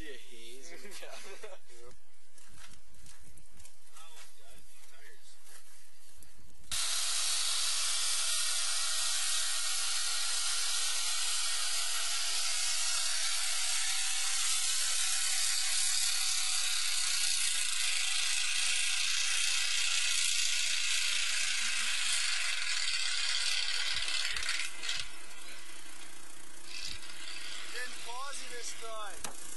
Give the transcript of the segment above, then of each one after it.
yep. Getting pausey this time.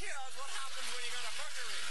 here's what happens when you go to Hungary.